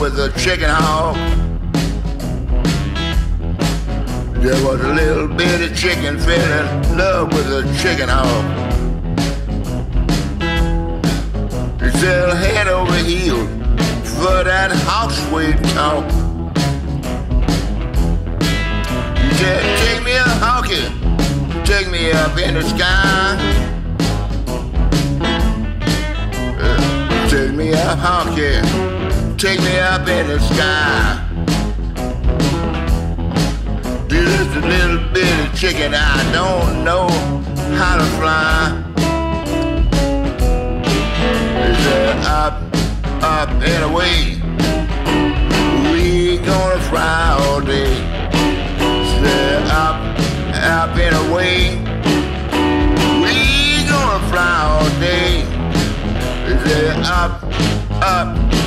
with a chicken hawk. There was a little bitty chicken fell in love with a chicken hawk. He said head over heels for that hawk sweet talk. He said, take me a hawky, take me up in the sky. Uh, take me up, honky. Take me up in the sky. Just a little bit of chicken, I don't know how to fly. Is it up, up and away? We gonna fly all day. Say up, up and away. We gonna fly all day. Up, up, up,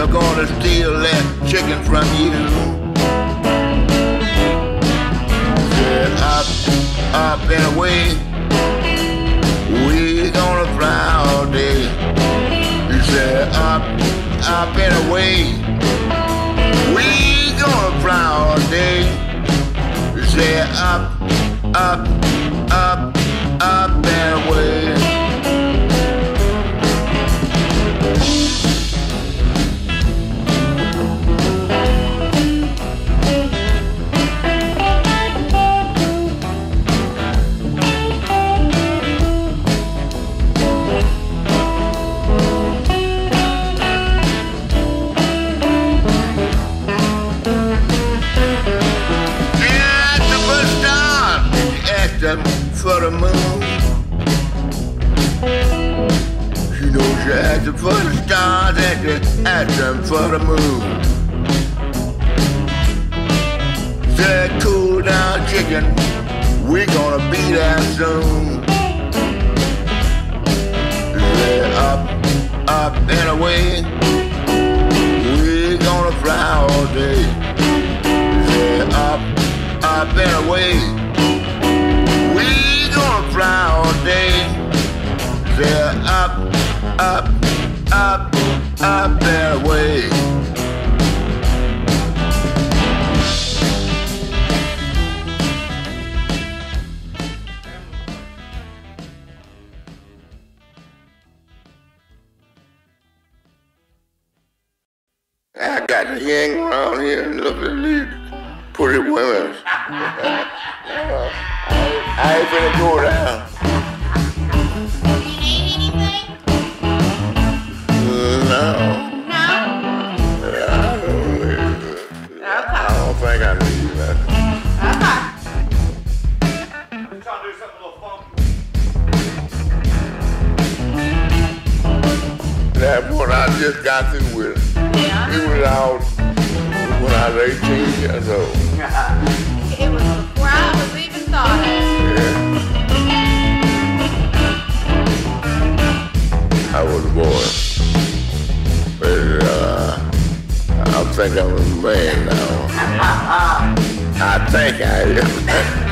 I'm gonna steal that chicken from you. Said up, up and away. We gonna fly all day. He said up, up and away. We gonna fly all day. He said up, up, up, up moon. You know she asked them for the stars, and she asked them for the moon. Said, cool down, chicken, we gonna be there soon. Said, up, up and away, we gonna fly all day. Said, up, up and away. All day. Say up, up, up, up and away. it was before I even thought of. I was born. But uh, I think I'm a man now. I think I am.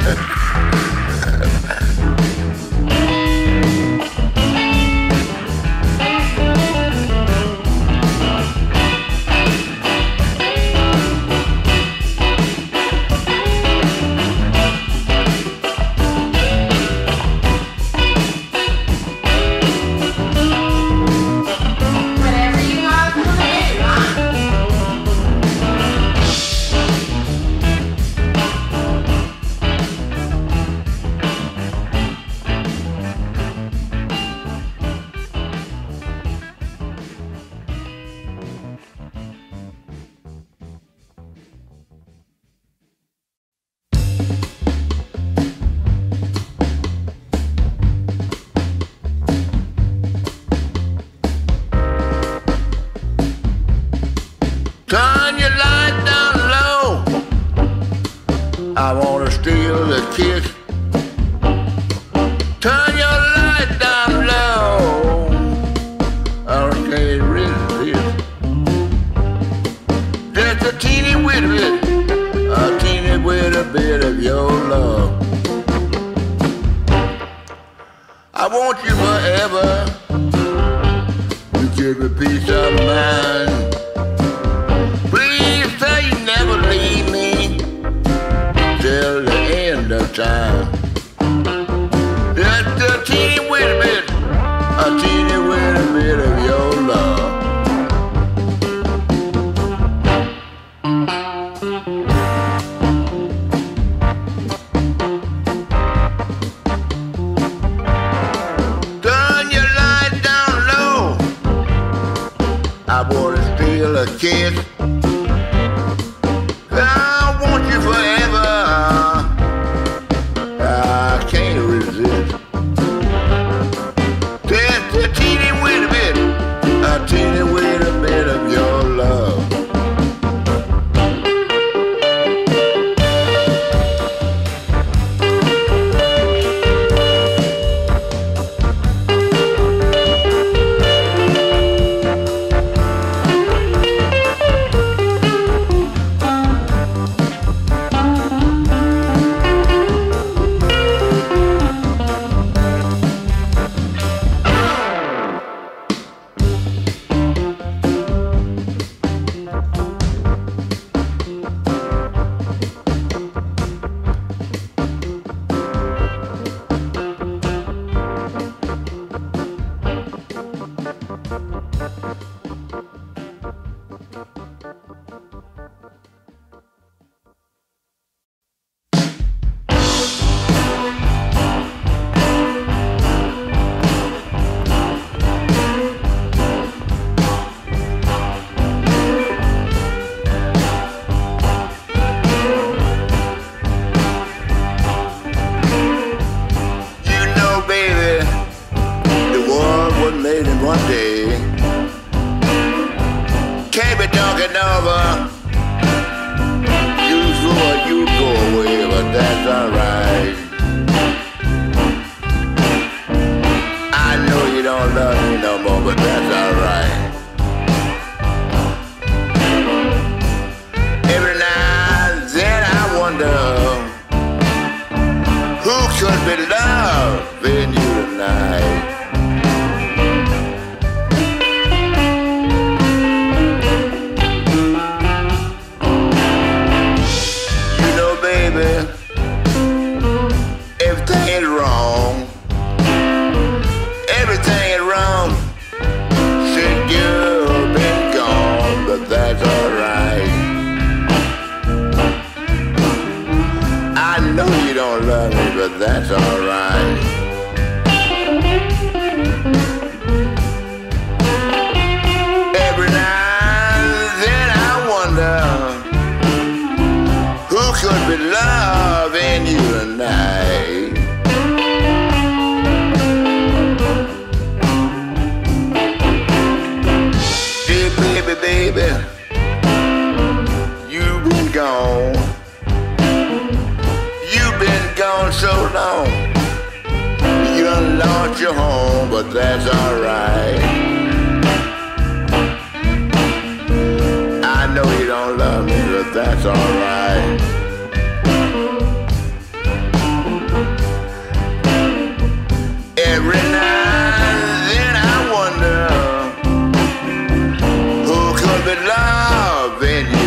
revenge.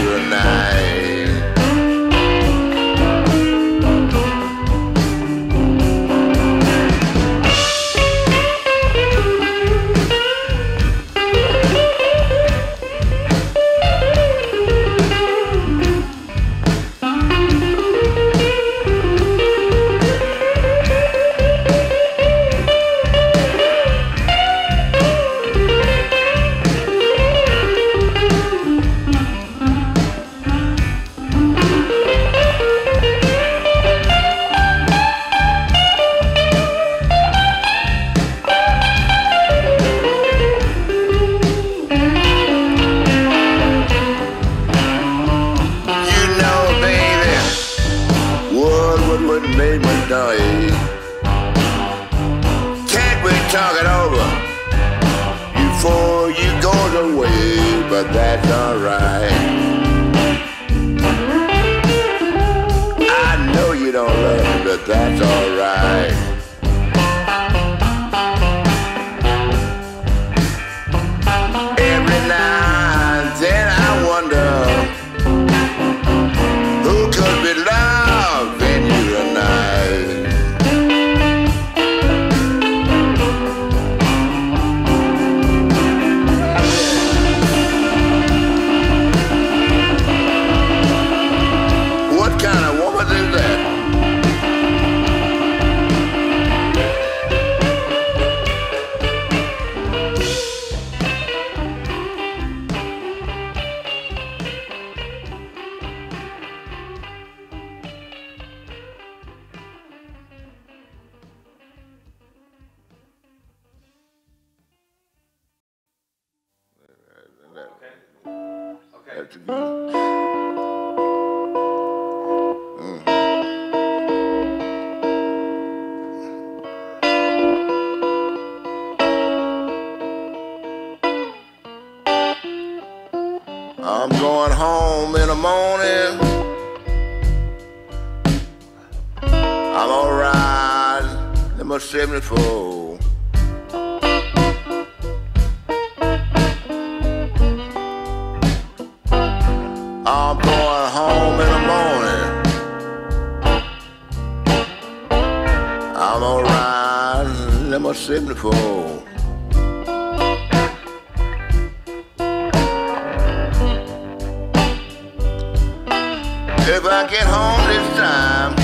If I get home this time,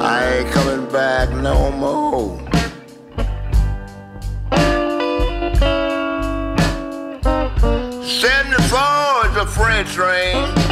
I ain't coming back no more. Seventy-four is a French train.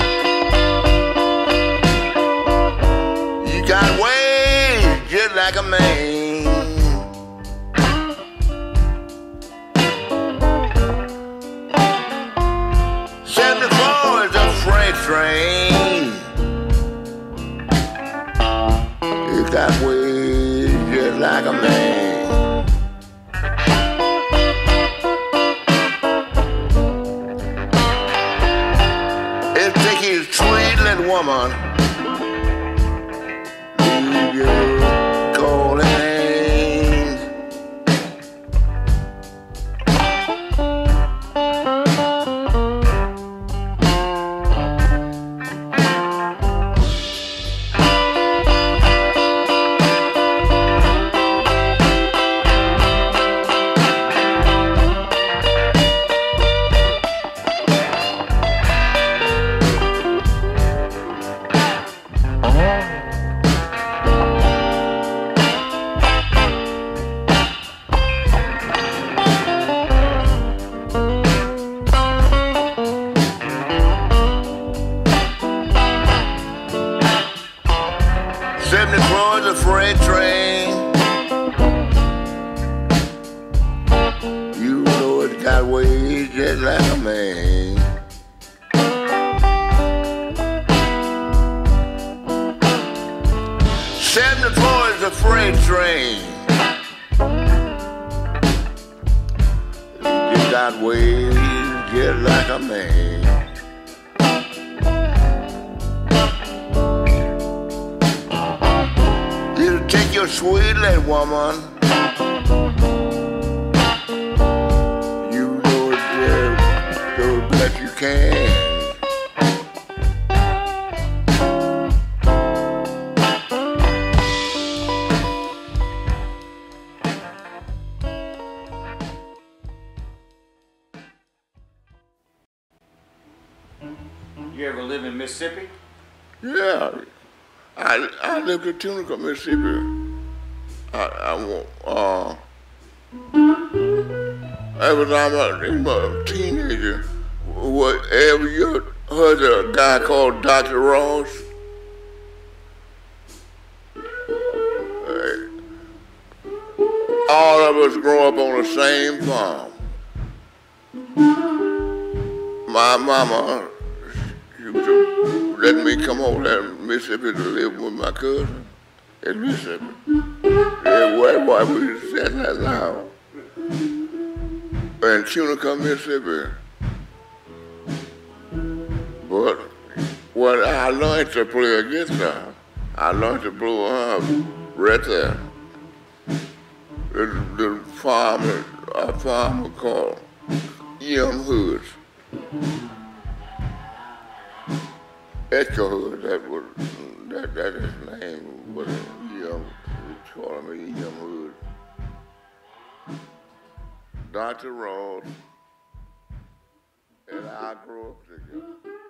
Tunica, Mississippi. I I wa- uh, every time I was a teenager, whatever you heard of a guy called Dr. Ross. All of us grow up on the same farm. My mama she was uh, letting me come over there in Mississippi to live with my cousin in Mississippi. Yeah, why, why we said that now? In Tunica, Mississippi. But when I learned to play a guitar, I learned to blow harp right there. The, the farmer, a farmer called E.M. Hoods. Echo that was that that his name was E.M. They call him E.M. Hood. Dr. Ross and I grew up together.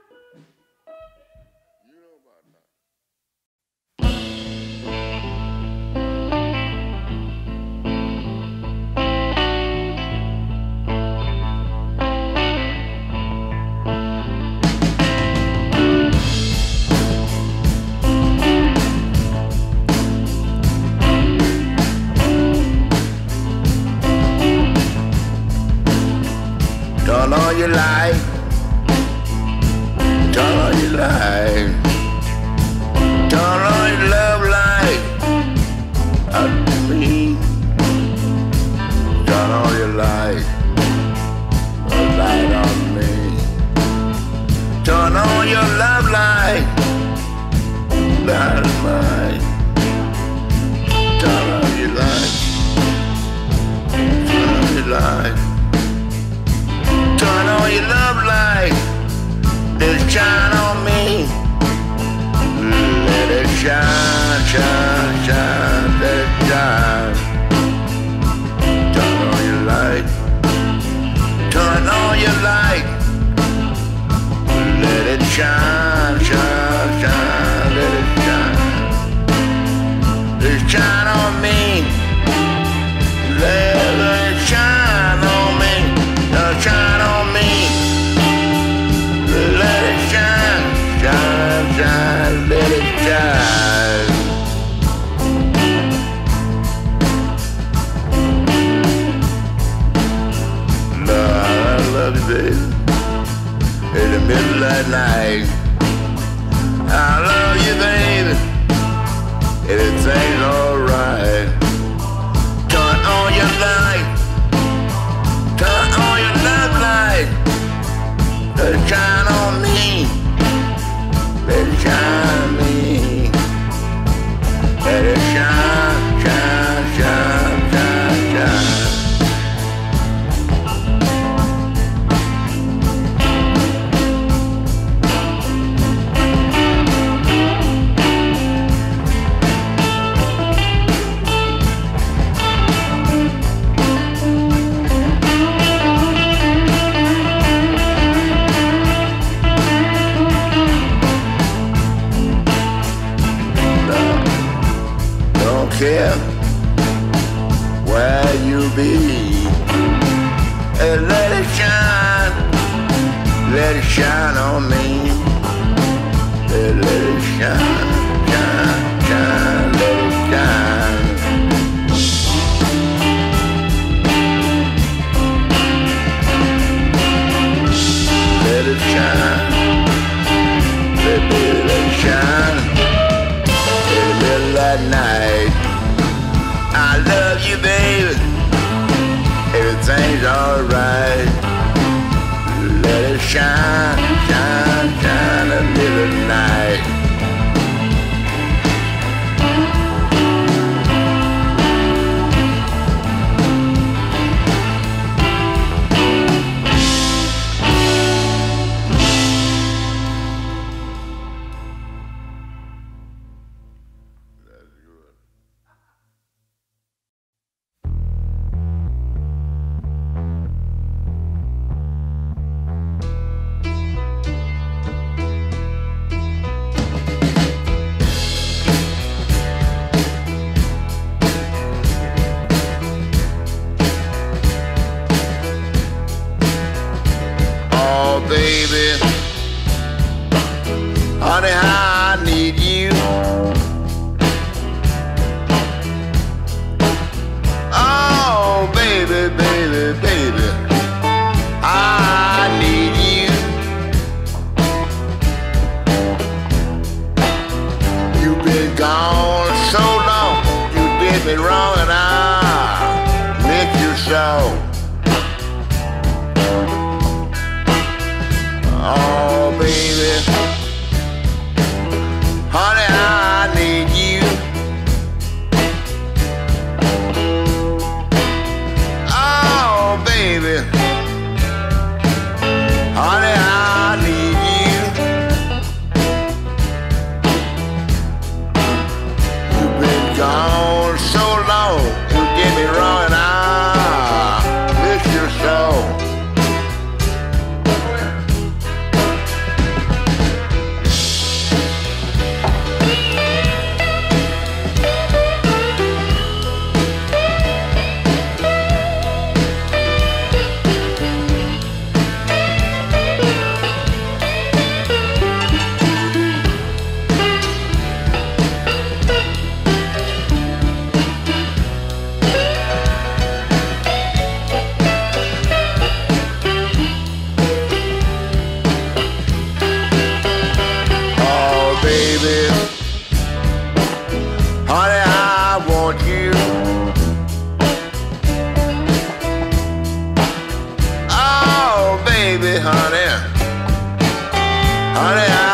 Turn on your light. Turn on shine, shine, shine, let it. Turn on your light. Turn on your light. Let it shine, the Let Did me wrong, and I miss you so. Oh, baby. Honey, I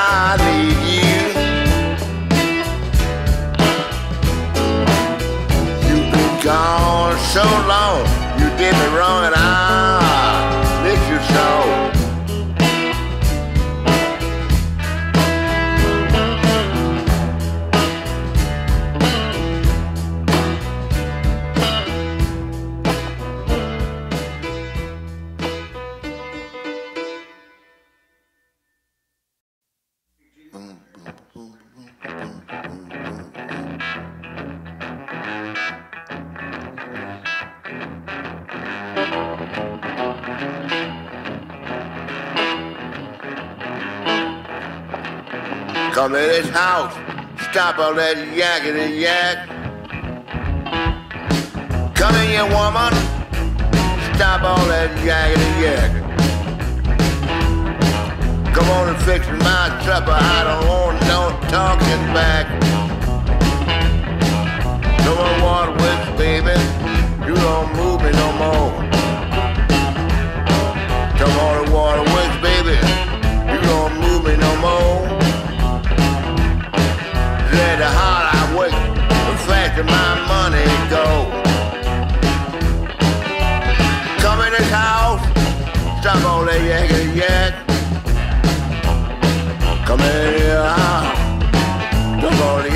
all that yakety yak. Come here, woman, stop all that yakety yak. Come on and fix my supper, I don't want no talking back. Come on, water with baby, you don't move me no more. Come on and water with baby, you don't move me no more. Let the hard I work, my money go. Come in this house, stop all that. Come in here stop all the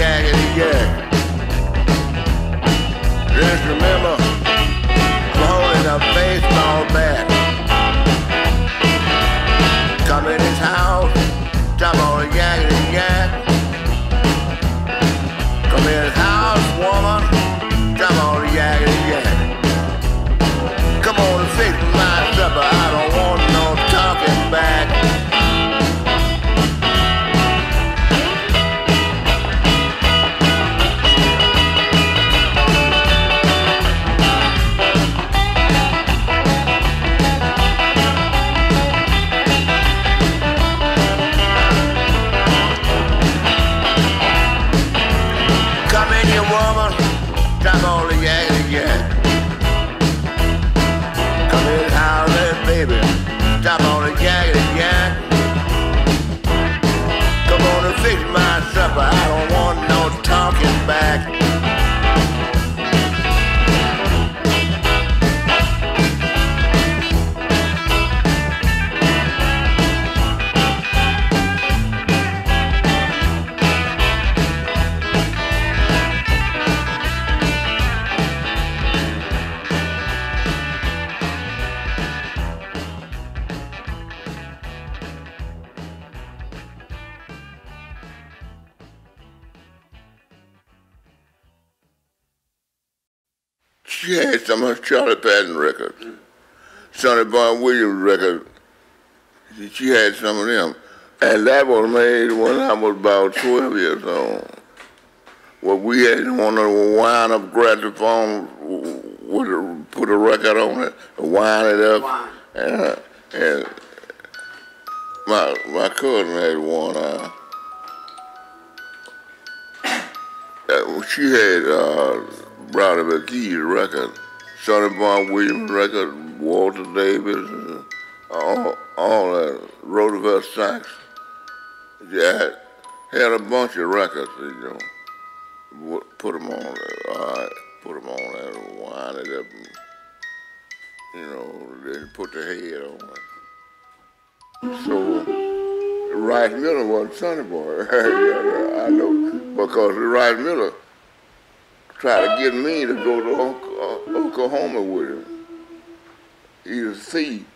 some of Charlie Patton record. Sonny Boy Williams record. She- had some of them. And that was made when I was about 12 years old. Well, we had one of the wind up gramophone with a, put a record on it, wind it up. And, and my my cousin had one. Uh, uh, she had uh, Brownie McGhee's record, Sonny Boy Williams record, Walter Davis, uh, all all that Roosevelt Sykes. Yeah, had a bunch of records, you know. Put them on, there, all right, put them on there, and wind it up, and, you know, then put the head on it. So, Rice Miller was Sonny Boy. I know, because Rice Miller tried to get me to go to uh, Oklahoma with him. He's a thief.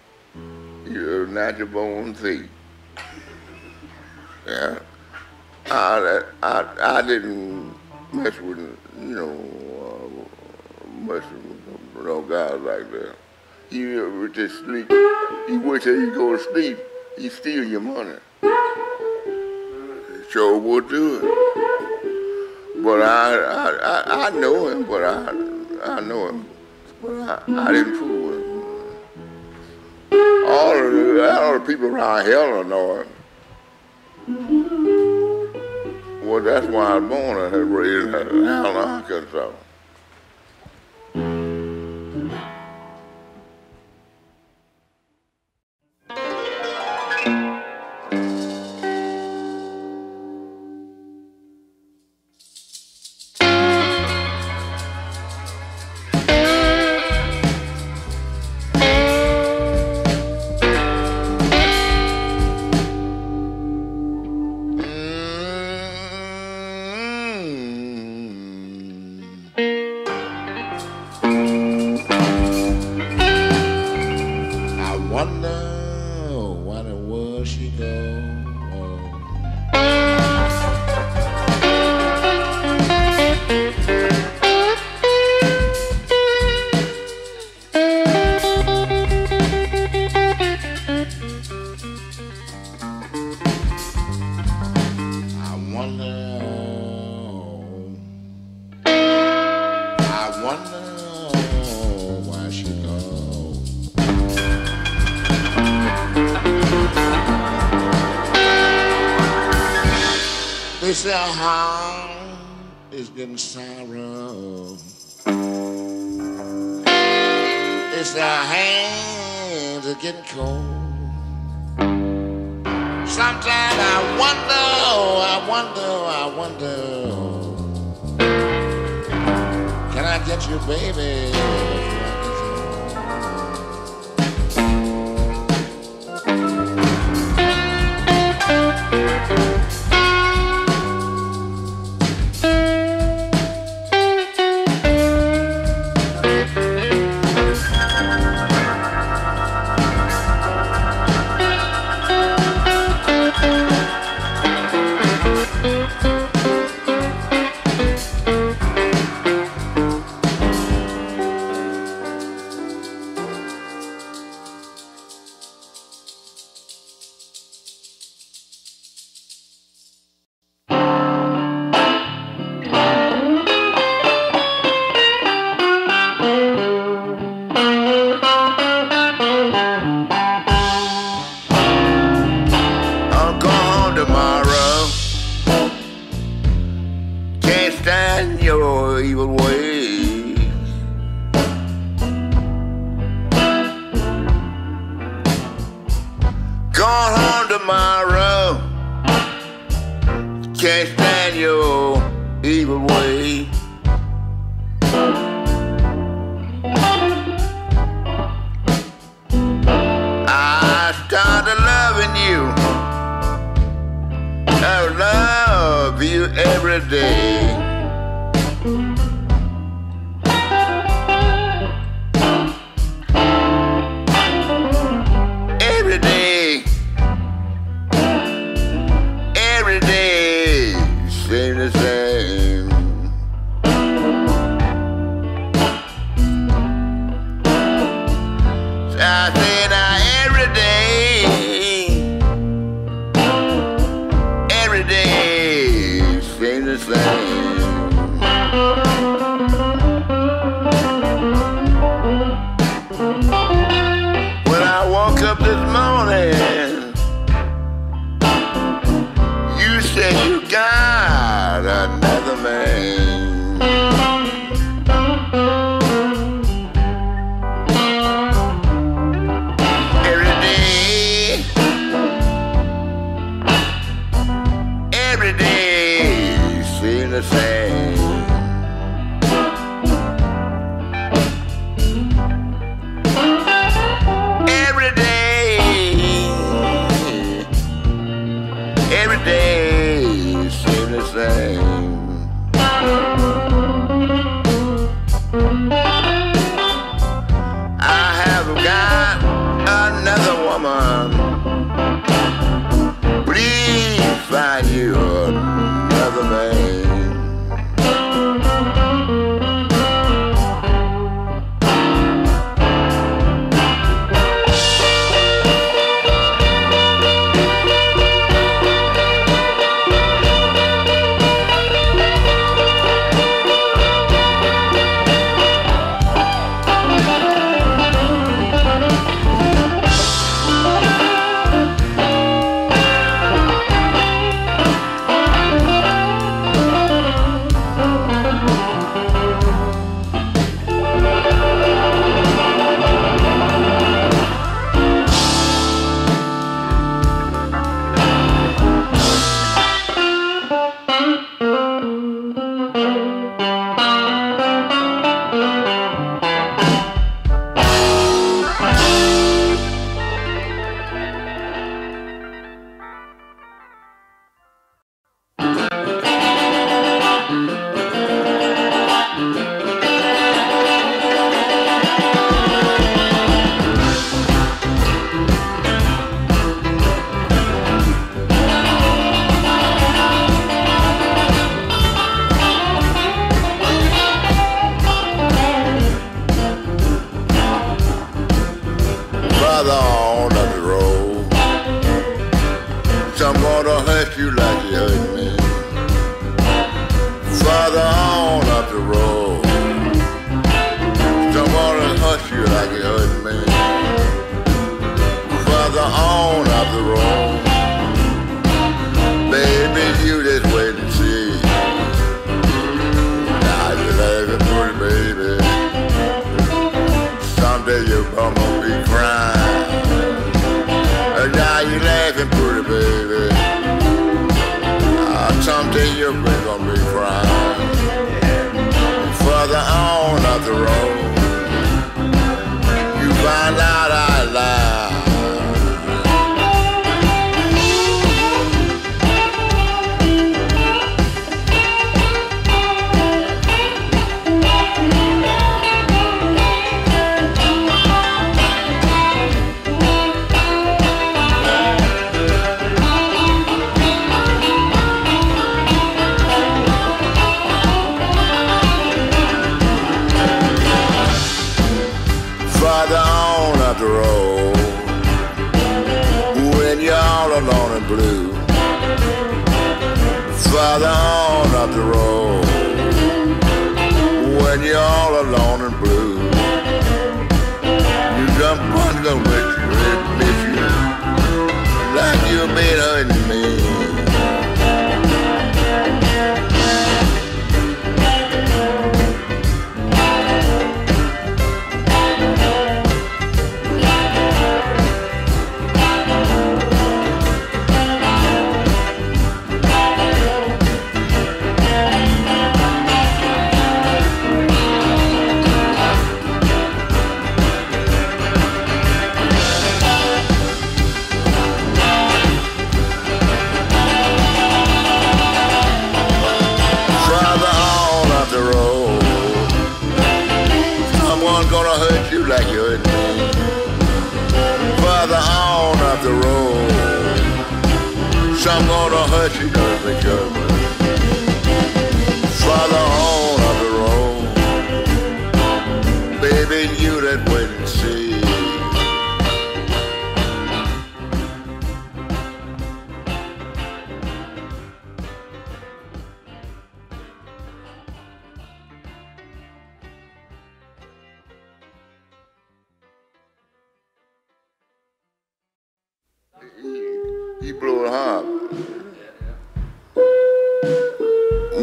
He's a natural born thief. Yeah. I, I, I didn't mess with, you know, uh, mess with no guys like that. He would just sleep. He wait till you go to sleep. He steal your money. Sure would do it. But I, I, I, I know him, but I, I know him. But I, I didn't fool him. All of the, all the people around here know him. Well, that's why I was born and raised in Allen, Arkansas. Wonder up the road. Baby, you just wait and see. Now you laughing pretty, baby. Someday you're gonna be crying. And now you laughing pretty, baby. Uh, someday you're gonna be crying. Further on up the road, you find out I lied.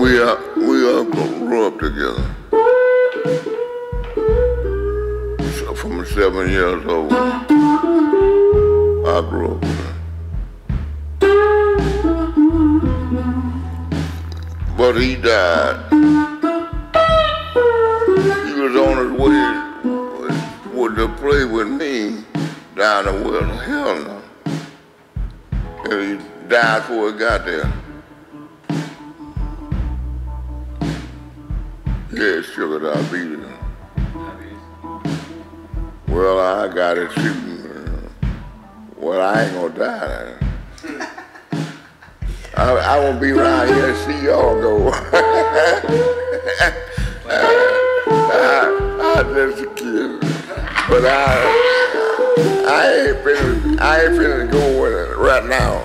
We are we all grew up together. So from seven years old, I grew up. But he died. He was on his way with to play with me down the well hell no. And he died before he got there. Shooting. uh, Well, I ain't gonna die. I, I won't be around here to see y'all go. I, I just a kid. But I, I ain't finna, I ain't finna go with it right now.